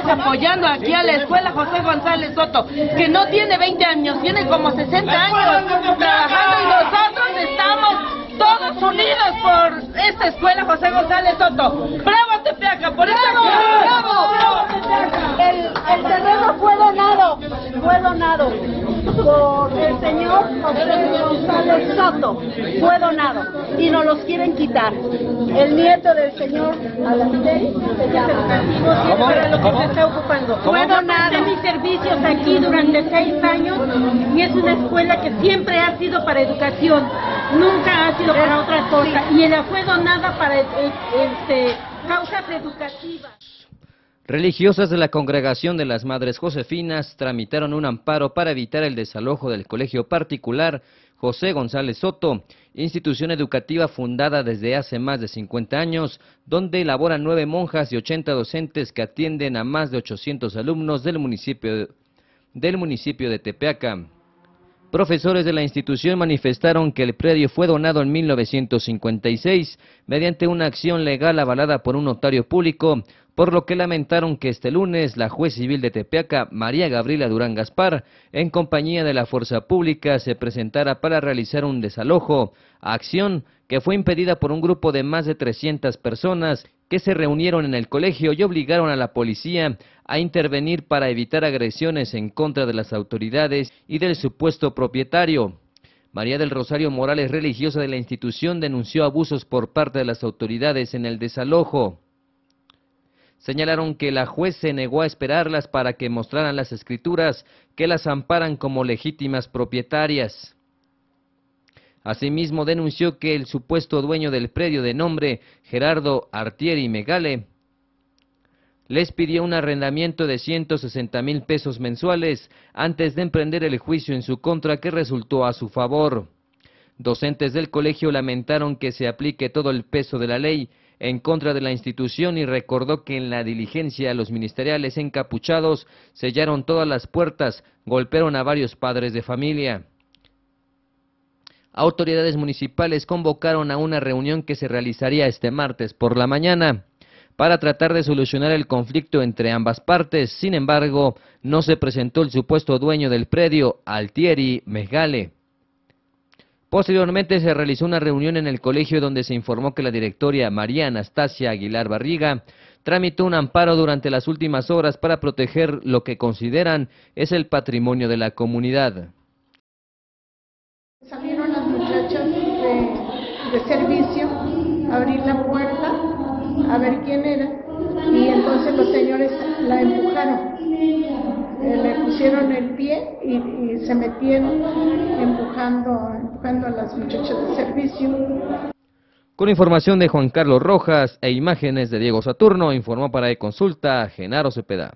estamos apoyando aquí a la escuela José González Soto, que no tiene 20 años, tiene como 60 años trabajando y nosotros estamos todos unidos por esta escuela José González Soto. ¡Bravo Tepeaca! ¡Por esta ¡Bravo! ¡Bravo El, el terreno fue donado, fue donado por señor José González Soto, fue donado y nos los quieren quitar. El nieto del señor Alacel se llama. para lo que se está ocupando. Fue donado. mis servicios aquí durante seis años y es una escuela que siempre ha sido para educación, nunca ha sido para otra cosa y la fue donada para eh, este, causas educativas. Religiosas de la Congregación de las Madres Josefinas tramitaron un amparo para evitar el desalojo del colegio particular José González Soto, institución educativa fundada desde hace más de 50 años, donde elaboran nueve monjas y 80 docentes que atienden a más de 800 alumnos del municipio, del municipio de Tepeaca. Profesores de la institución manifestaron que el predio fue donado en 1956 mediante una acción legal avalada por un notario público, por lo que lamentaron que este lunes la juez civil de Tepeaca, María Gabriela Durán Gaspar, en compañía de la fuerza pública, se presentara para realizar un desalojo, acción que fue impedida por un grupo de más de 300 personas que se reunieron en el colegio y obligaron a la policía a intervenir para evitar agresiones en contra de las autoridades y del supuesto propietario. María del Rosario Morales, religiosa de la institución, denunció abusos por parte de las autoridades en el desalojo. Señalaron que la juez se negó a esperarlas para que mostraran las escrituras que las amparan como legítimas propietarias. Asimismo denunció que el supuesto dueño del predio de nombre Gerardo Artieri Megale les pidió un arrendamiento de 160 mil pesos mensuales antes de emprender el juicio en su contra que resultó a su favor. Docentes del colegio lamentaron que se aplique todo el peso de la ley en contra de la institución y recordó que en la diligencia los ministeriales encapuchados sellaron todas las puertas, golpearon a varios padres de familia. Autoridades municipales convocaron a una reunión que se realizaría este martes por la mañana para tratar de solucionar el conflicto entre ambas partes. Sin embargo, no se presentó el supuesto dueño del predio, Altieri Megale. Posteriormente se realizó una reunión en el colegio donde se informó que la directoria María Anastasia Aguilar Barriga tramitó un amparo durante las últimas horas para proteger lo que consideran es el patrimonio de la comunidad. Salieron las muchachas de, servicio abrir la puerta, a ver quién era, y entonces los señores la empujaron. Eh, le pusieron el pie y, se metieron empujando, empujando a las muchachas de servicio. Con información de Juan Carlos Rojas e imágenes de Diego Saturno, informó para e-consulta Genaro Cepeda.